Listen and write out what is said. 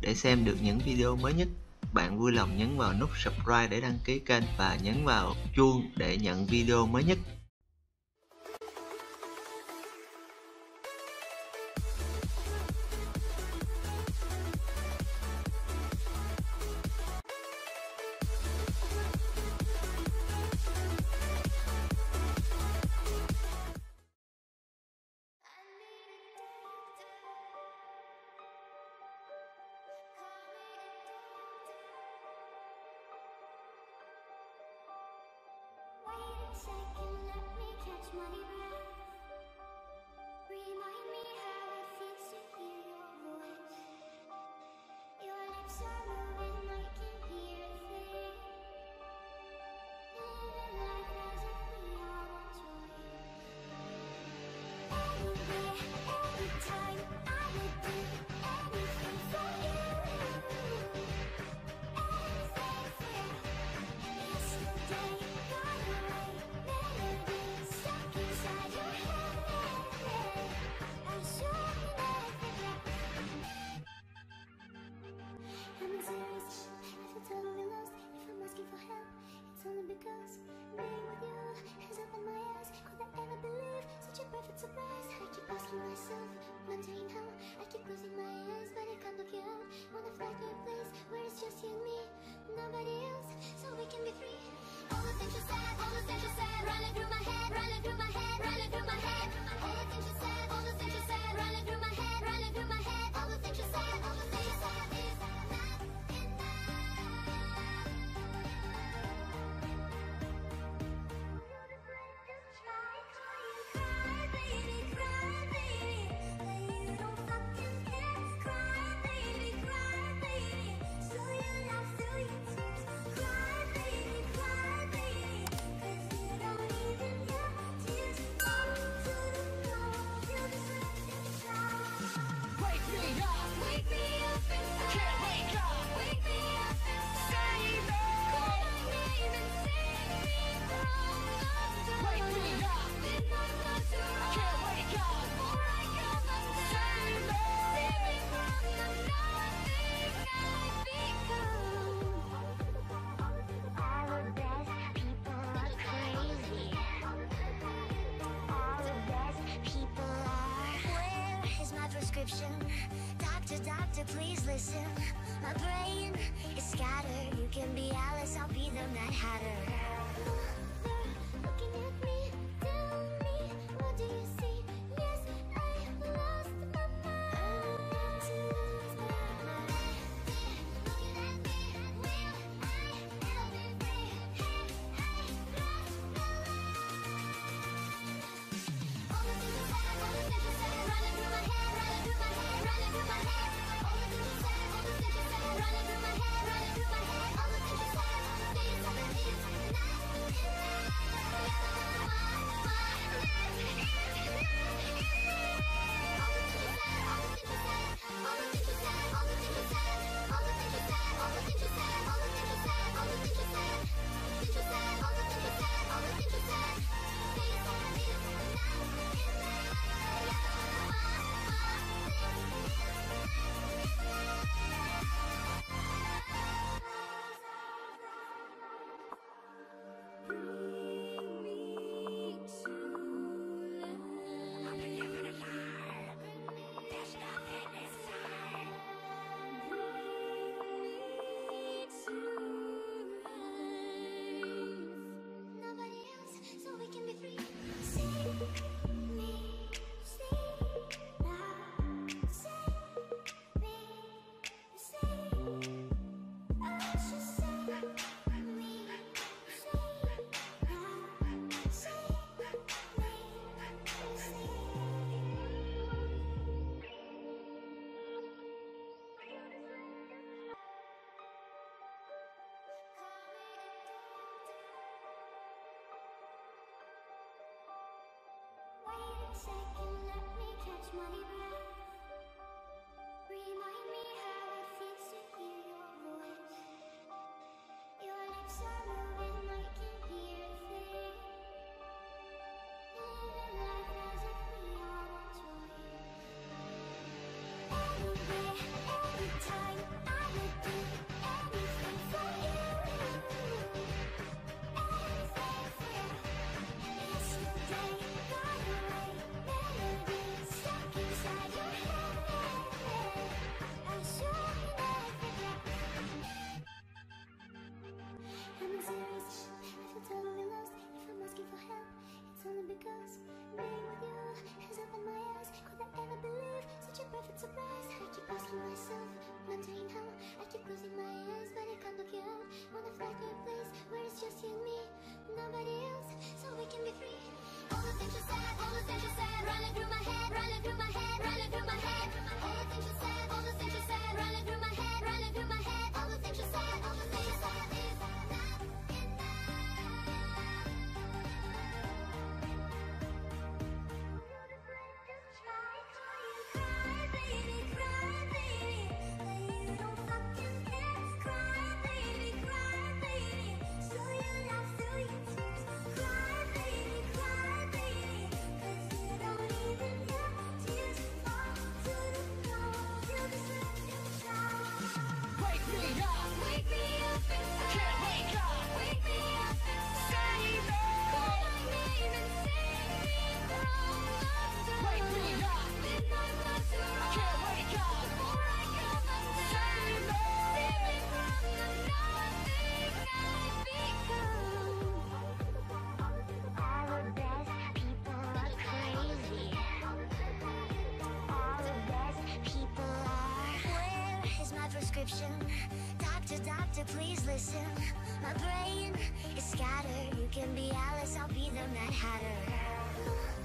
Để xem được những video mới nhất, bạn vui lòng nhấn vào nút subscribe để đăng ký kênh và nhấn vào chuông để nhận video mới nhất. second, let me catch my breath. prescription Doctor, doctor, please listen. My brain Catch money breath. prescription Doctor, doctor, please listen. My brain is scattered. You can be Alice, I'll be the Mad Hatter